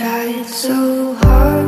tried so hard.